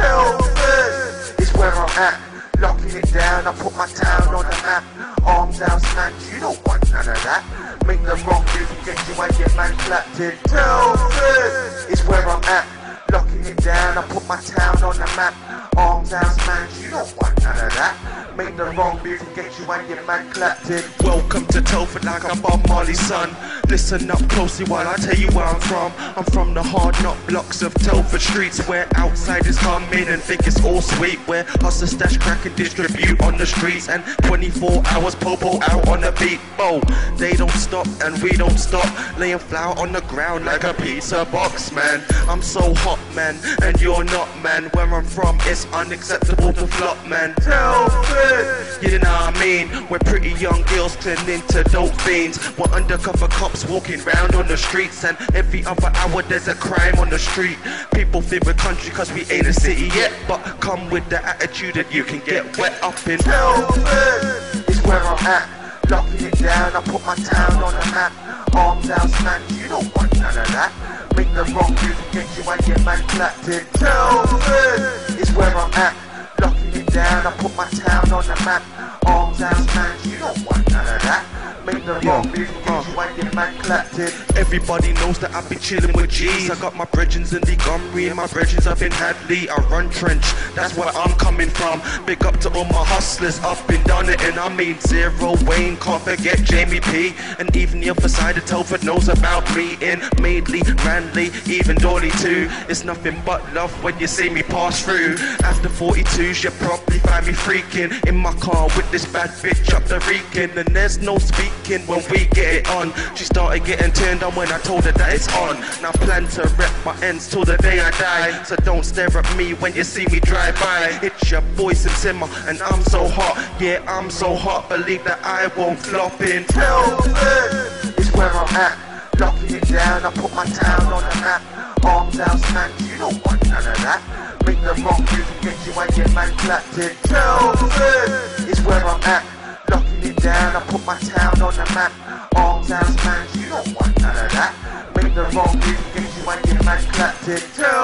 Telford is where I'm at. Locking it down, I put my town on the map. Arms out, man, you don't want none of that. Make the wrong move, get you and your man clapped in. Telford is where I'm at. Locking it down, I put my town on the map. Arms out, man, you don't want none of that. Make the wrong move, and get you and your man clapped in. Welcome to Telford like I'm Bob Marley's son. Listen up closely while I tell you where I'm from. I'm from the hard knock blocks of Telford streets where outsiders come in and think it's all sweet. Where hustlers stash crack and distribute on the streets and 24 hours popo out on the beat. Bo, they don't stop and we don't stop. Laying flour on the ground like a pizza box, man. I'm so hot, man, and you're not, man. Where I'm from, it's unacceptable to flop, man. Telford You know what I mean? We're pretty young girls turn into dope fiends. We're undercover cops walking round on the streets, and every other hour there's a crime on the street. People think we're country cause we ain't a city yet, but come with the attitude that you can get wet up in. Telford is where I'm at. Locking it down, I put my town on the map. Arms out, man, you don't want none of that. Make the wrong move, get you and your man clapped in. Telford is where I put my town on the map. Arms out, man, you don't want none of that. Make the wrong move, get you and your man clapped in. Everybody knows that I be chillin' with G's. I got my brethrens in the Montgomery and my brethrens up in Hadley. I run trench, that's where I'm coming from. Big up to all my hustlers up and done it, and I mean zero Wayne. Can't forget Jamie P. And even the other side of Telford knows about me in Madeley, Manly, even Dawley too. It's nothing but love when you see me pass through. After 42s, you probably find me freaking in my car with this bad bitch up the reeking. And there's no when we get it on. She started getting turned on when I told her that it's on. Now plan to rep my ends till the day I die. So don't stare at me when you see me drive by. It's your boy Sim Simmer, and I'm so hot. Yeah, I'm so hot. Believe that I won't flop in. Telford is where I'm at. Locking it down, I put my town on the map. Arms out, man, you don't want none of that. Make the wrong move, get you and your man clapped in. Telford is where I'm at. Down, I put my town on the map. All out, man, you don't want none of that. Make the wrong move, get you and your man clapped in. Telford